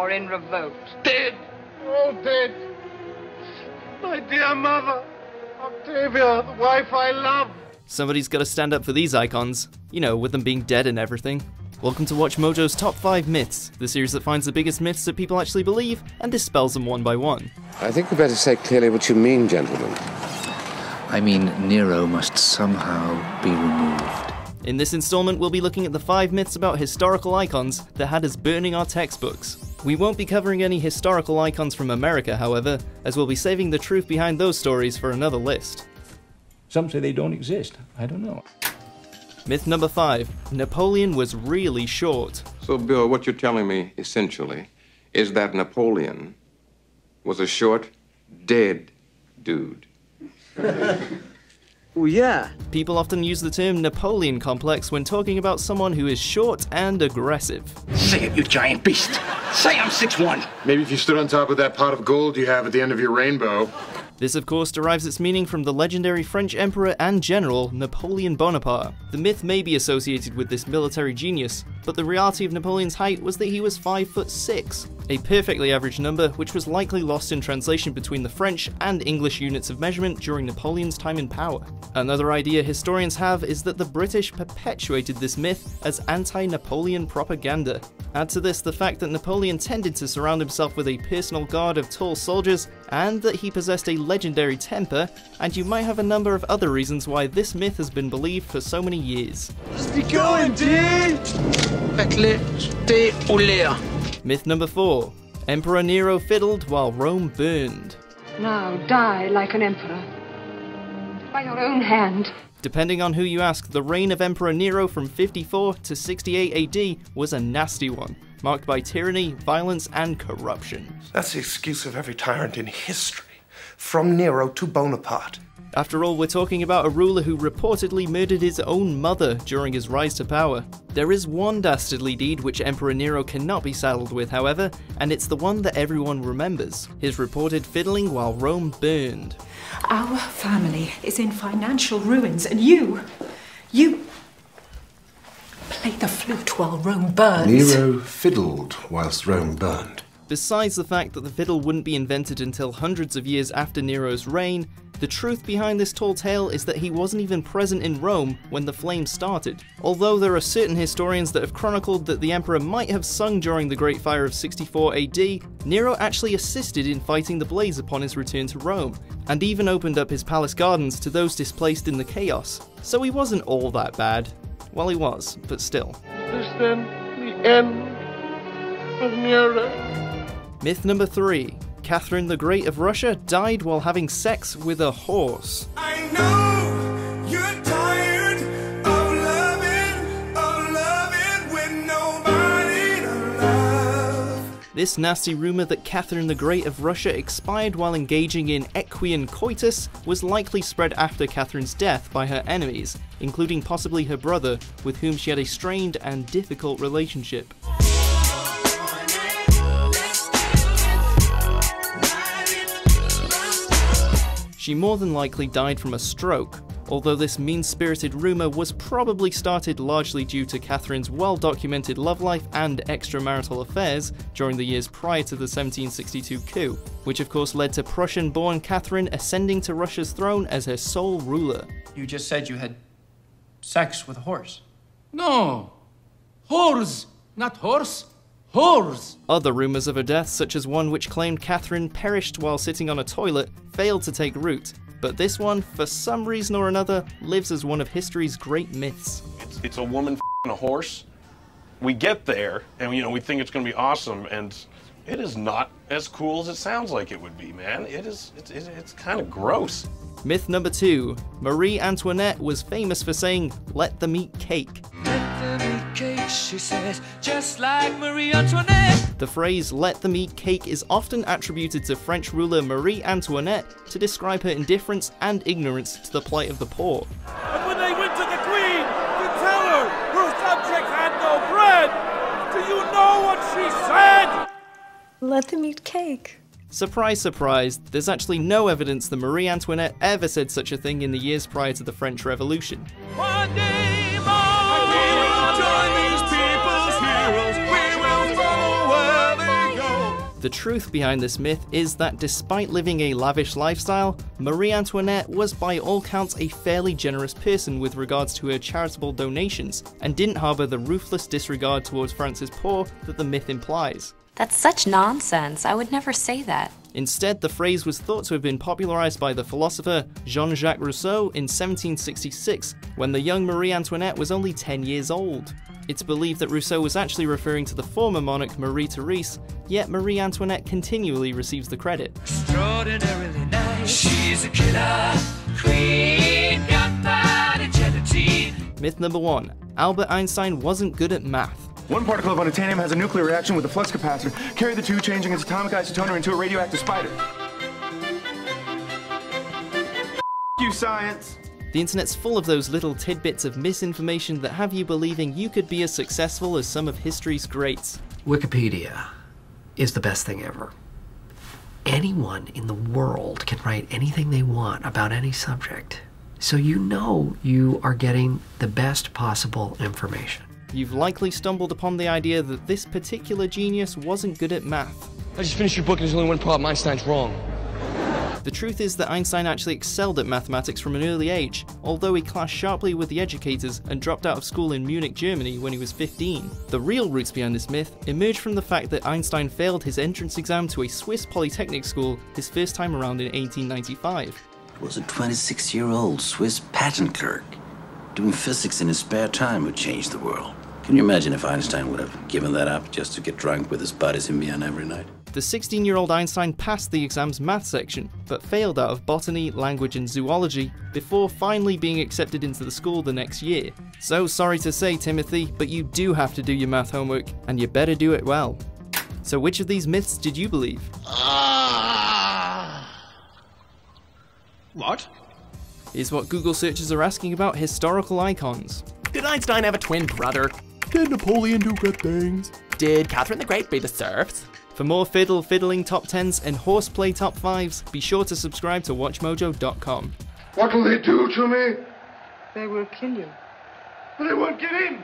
or in revolt. Dead! All dead! My dear mother! Octavia, the wife I love! Somebody's gotta stand up for these icons. You know, with them being dead and everything. Welcome to WatchMojo's Top 5 Myths, the series that finds the biggest myths that people actually believe and dispels them one by one. I think we better say clearly what you mean, gentlemen. I mean, Nero must somehow be removed. In this installment, we'll be looking at the 5 myths about historical icons that had us burning our textbooks. We won't be covering any historical icons from America, however, as we'll be saving the truth behind those stories for another list. Some say they don't exist. I don't know. Myth number 5 Napoleon was really short. So, Bill, what you're telling me, essentially, is that Napoleon was a short, dead dude. Oh, yeah. People often use the term Napoleon complex when talking about someone who is short and aggressive. Say it, you giant beast. Say I'm 6'1. Maybe if you stood on top of that pot of gold you have at the end of your rainbow. This, of course, derives its meaning from the legendary French emperor and general Napoleon Bonaparte. The myth may be associated with this military genius, but the reality of Napoleon's height was that he was 5 foot 6, a perfectly average number which was likely lost in translation between the French and English units of measurement during Napoleon's time in power. Another idea historians have is that the British perpetuated this myth as anti-Napoleon propaganda. Add to this the fact that Napoleon tended to surround himself with a personal guard of tall soldiers, and that he possessed a legendary temper, and you might have a number of other reasons why this myth has been believed for so many years. going, dude! Myth number 4 Emperor Nero fiddled while Rome burned. Now die like an emperor. By your own hand. Depending on who you ask, the reign of Emperor Nero from 54 to 68 AD was a nasty one, marked by tyranny, violence, and corruption. That's the excuse of every tyrant in history, from Nero to Bonaparte. After all, we're talking about a ruler who reportedly murdered his own mother during his rise to power. There is one dastardly deed which Emperor Nero cannot be saddled with, however, and it's the one that everyone remembers his reported fiddling while Rome burned. Our family is in financial ruins, and you, you play the flute while Rome burns. Nero fiddled whilst Rome burned. Besides the fact that the fiddle wouldn't be invented until hundreds of years after Nero's reign, the truth behind this tall tale is that he wasn't even present in Rome when the flames started. Although there are certain historians that have chronicled that the emperor might have sung during the Great Fire of 64 AD, Nero actually assisted in fighting the blaze upon his return to Rome, and even opened up his palace gardens to those displaced in the chaos. So he wasn't all that bad. Well, he was, but still. Is then the end of Nero? Myth number 3 Catherine the Great of Russia died while having sex with a horse. I know you're tired of loving, of loving with nobody to love. This nasty rumour that Catherine the Great of Russia expired while engaging in equine coitus was likely spread after Catherine's death by her enemies, including possibly her brother, with whom she had a strained and difficult relationship. She more than likely died from a stroke, although this mean spirited rumour was probably started largely due to Catherine's well documented love life and extramarital affairs during the years prior to the 1762 coup, which of course led to Prussian born Catherine ascending to Russia's throne as her sole ruler. You just said you had sex with a horse. No! Horse! Not horse! Horse! Other rumours of her death, such as one which claimed Catherine perished while sitting on a toilet, failed to take root, but this one, for some reason or another, lives as one of history's great myths. It's, it's a woman f***ing a horse. We get there, and you know we think it's going to be awesome, and it is not as cool as it sounds like it would be, man. It is. It's, it's, it's kind of gross. Myth number two: Marie Antoinette was famous for saying, "Let them eat cake." Cake, she says, just like Marie Antoinette. The phrase let them eat cake is often attributed to French ruler Marie Antoinette to describe her indifference and ignorance to the plight of the poor. And when they went to the queen to tell her her subjects had no bread, do you know what she said? Let them eat cake. Surprise, surprise, there's actually no evidence that Marie Antoinette ever said such a thing in the years prior to the French Revolution. One day The truth behind this myth is that despite living a lavish lifestyle, Marie Antoinette was by all counts a fairly generous person with regards to her charitable donations, and didn't harbour the ruthless disregard towards France's poor that the myth implies. That's such nonsense. I would never say that. Instead, the phrase was thought to have been popularized by the philosopher Jean Jacques Rousseau in 1766, when the young Marie Antoinette was only 10 years old. It's believed that Rousseau was actually referring to the former monarch Marie Therese, yet Marie Antoinette continually receives the credit. Extraordinarily nice. She's a killer queen, got body. Myth number one Albert Einstein wasn't good at math. One particle of unobtainium has a nuclear reaction with a flux capacitor. Carry the two, changing its atomic isotoner into a radioactive spider. you, science. The internet's full of those little tidbits of misinformation that have you believing you could be as successful as some of history's greats. Wikipedia is the best thing ever. Anyone in the world can write anything they want about any subject. So you know you are getting the best possible information. You've likely stumbled upon the idea that this particular genius wasn't good at math. I just finished your book and there's only one problem Einstein's wrong. The truth is that Einstein actually excelled at mathematics from an early age, although he clashed sharply with the educators and dropped out of school in Munich, Germany when he was 15. The real roots behind this myth emerge from the fact that Einstein failed his entrance exam to a Swiss polytechnic school his first time around in 1895. It was a 26 year old Swiss patent clerk doing physics in his spare time who changed the world. Can you imagine if Einstein would have given that up just to get drunk with his buddies in Vienna every night? The 16 year old Einstein passed the exam's math section, but failed out of botany, language, and zoology before finally being accepted into the school the next year. So sorry to say, Timothy, but you do have to do your math homework, and you better do it well. So, which of these myths did you believe? Ah! What? Is what Google searchers are asking about historical icons. Did Einstein have a twin brother? Did Napoleon do good things? Did Catherine the Great breed the serfs? For more fiddle fiddling top 10s and horseplay top 5s, be sure to subscribe to WatchMojo.com. What will they do to me? They will kill you. But they won't get in.